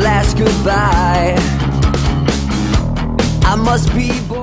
last goodbye. I must be born.